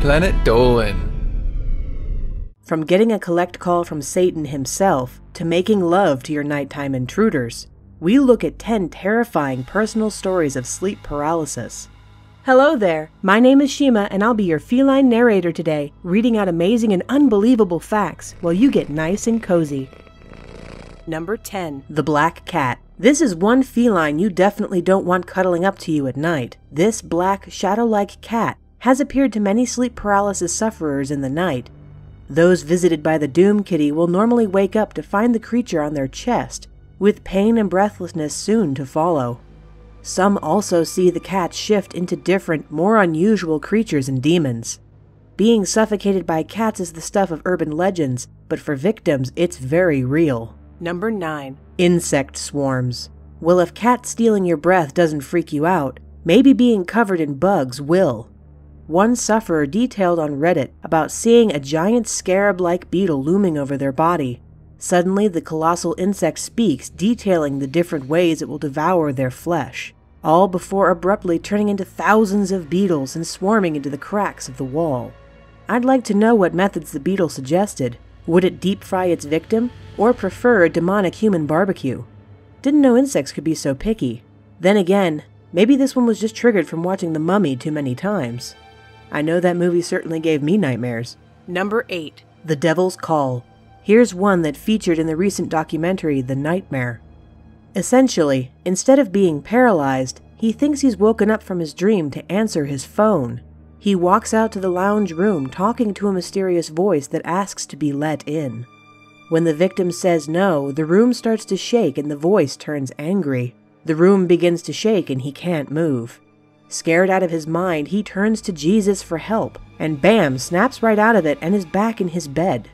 Planet Dolan. From getting a collect call from Satan himself to making love to your nighttime intruders, we look at 10 terrifying personal stories of sleep paralysis. Hello there, my name is Shima, and I'll be your feline narrator today, reading out amazing and unbelievable facts while you get nice and cozy. Number 10 The Black Cat. This is one feline you definitely don't want cuddling up to you at night. This black, shadow like cat has appeared to many sleep paralysis sufferers in the night. Those visited by the Doom Kitty will normally wake up to find the creature on their chest, with pain and breathlessness soon to follow. Some also see the cat shift into different, more unusual creatures and demons. Being suffocated by cats is the stuff of urban legends, but for victims, it's very real. Number 9. Insect swarms. Well, if cat stealing your breath doesn't freak you out, maybe being covered in bugs will. One sufferer detailed on Reddit about seeing a giant scarab like beetle looming over their body. Suddenly, the colossal insect speaks, detailing the different ways it will devour their flesh, all before abruptly turning into thousands of beetles and swarming into the cracks of the wall. I'd like to know what methods the beetle suggested. Would it deep fry its victim, or prefer a demonic human barbecue? Didn't know insects could be so picky. Then again, maybe this one was just triggered from watching The Mummy too many times. I know that movie certainly gave me nightmares. Number 8. The Devil's Call. Here's one that featured in the recent documentary The Nightmare. Essentially, instead of being paralyzed, he thinks he's woken up from his dream to answer his phone. He walks out to the lounge room talking to a mysterious voice that asks to be let in. When the victim says no, the room starts to shake and the voice turns angry. The room begins to shake and he can't move. Scared out of his mind, he turns to Jesus for help, and bam, snaps right out of it and is back in his bed.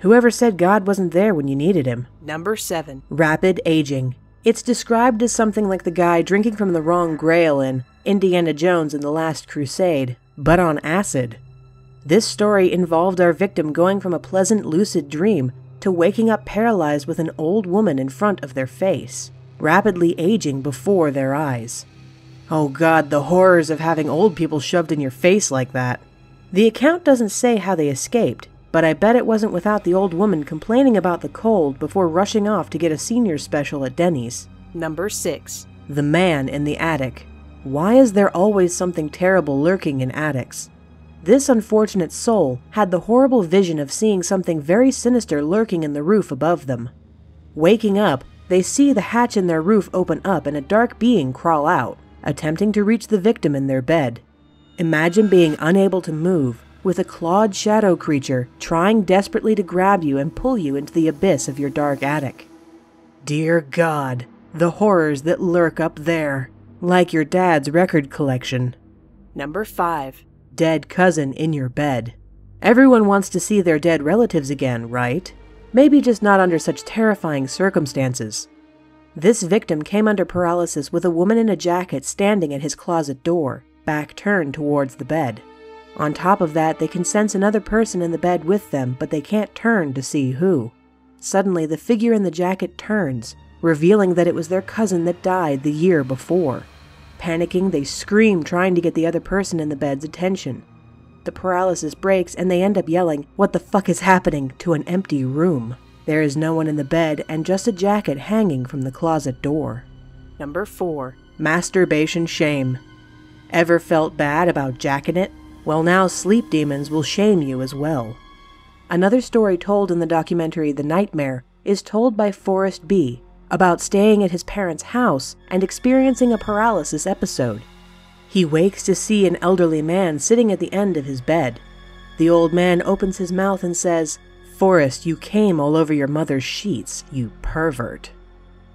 Whoever said God wasn't there when you needed him? Number 7. Rapid aging. It's described as something like the guy drinking from the wrong grail in Indiana Jones and the Last Crusade, but on acid. This story involved our victim going from a pleasant lucid dream to waking up paralyzed with an old woman in front of their face, rapidly aging before their eyes. Oh god, the horrors of having old people shoved in your face like that. The account doesn't say how they escaped, but I bet it wasn't without the old woman complaining about the cold before rushing off to get a senior special at Denny's. Number 6. The Man in the Attic. Why is there always something terrible lurking in attics? This unfortunate soul had the horrible vision of seeing something very sinister lurking in the roof above them. Waking up, they see the hatch in their roof open up and a dark being crawl out attempting to reach the victim in their bed. Imagine being unable to move, with a clawed shadow creature trying desperately to grab you and pull you into the abyss of your dark attic. Dear God, the horrors that lurk up there, like your dad's record collection. Number 5. Dead cousin in your bed. Everyone wants to see their dead relatives again, right? Maybe just not under such terrifying circumstances. This victim came under paralysis with a woman in a jacket standing at his closet door, back turned towards the bed. On top of that, they can sense another person in the bed with them, but they can't turn to see who. Suddenly, the figure in the jacket turns, revealing that it was their cousin that died the year before. Panicking, they scream, trying to get the other person in the bed's attention. The paralysis breaks, and they end up yelling, What the fuck is happening? to an empty room. There is no one in the bed and just a jacket hanging from the closet door. Number 4. Masturbation Shame. Ever felt bad about jacking it? Well, now sleep demons will shame you as well. Another story told in the documentary The Nightmare is told by Forrest B. about staying at his parents' house and experiencing a paralysis episode. He wakes to see an elderly man sitting at the end of his bed. The old man opens his mouth and says, Forrest, you came all over your mother's sheets, you pervert.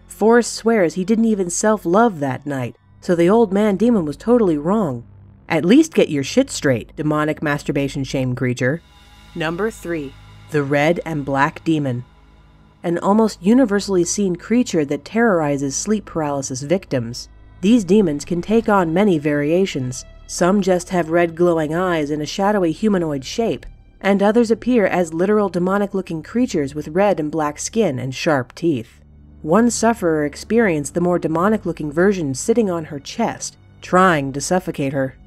Forrest swears he didn't even self love that night, so the old man demon was totally wrong. At least get your shit straight, demonic masturbation shame creature. Number 3. The Red and Black Demon. An almost universally seen creature that terrorizes sleep paralysis victims. These demons can take on many variations. Some just have red glowing eyes and a shadowy humanoid shape, and others appear as literal demonic looking creatures with red and black skin and sharp teeth. One sufferer experienced the more demonic looking version sitting on her chest, trying to suffocate her.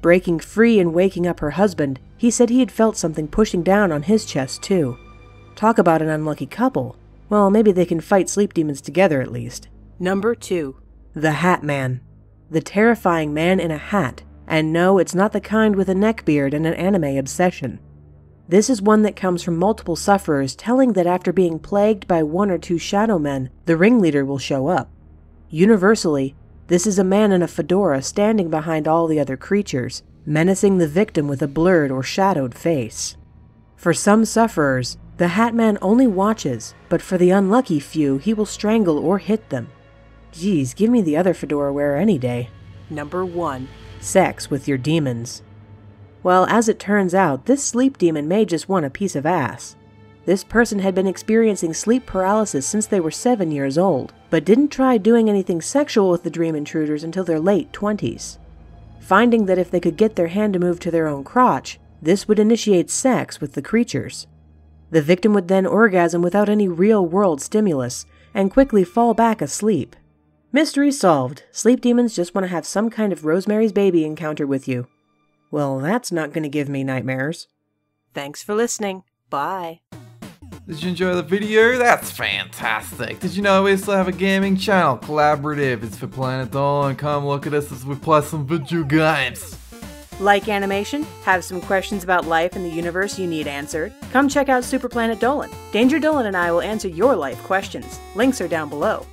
Breaking free and waking up her husband, he said he had felt something pushing down on his chest, too. Talk about an unlucky couple. Well, maybe they can fight sleep demons together at least. Number 2. The Hat Man. The terrifying man in a hat. And no, it's not the kind with a neckbeard and an anime obsession. This is one that comes from multiple sufferers telling that after being plagued by one or two shadow men, the ringleader will show up. Universally, this is a man in a fedora standing behind all the other creatures, menacing the victim with a blurred or shadowed face. For some sufferers, the Hat Man only watches, but for the unlucky few, he will strangle or hit them. Geez, give me the other fedora wearer any day. Number 1. Sex with your demons. Well, as it turns out, this sleep demon may just want a piece of ass. This person had been experiencing sleep paralysis since they were seven years old, but didn't try doing anything sexual with the dream intruders until their late 20s. Finding that if they could get their hand to move to their own crotch, this would initiate sex with the creatures. The victim would then orgasm without any real world stimulus and quickly fall back asleep. Mystery solved. Sleep demons just want to have some kind of Rosemary's Baby encounter with you. Well, that's not going to give me nightmares. Thanks for listening. Bye. Did you enjoy the video? That's fantastic. Did you know we still have a gaming channel, Collaborative? It's for Planet Dolan. Come look at us as we play some video games. Like animation? Have some questions about life and the universe you need answered? Come check out Super Planet Dolan. Danger Dolan and I will answer your life questions. Links are down below.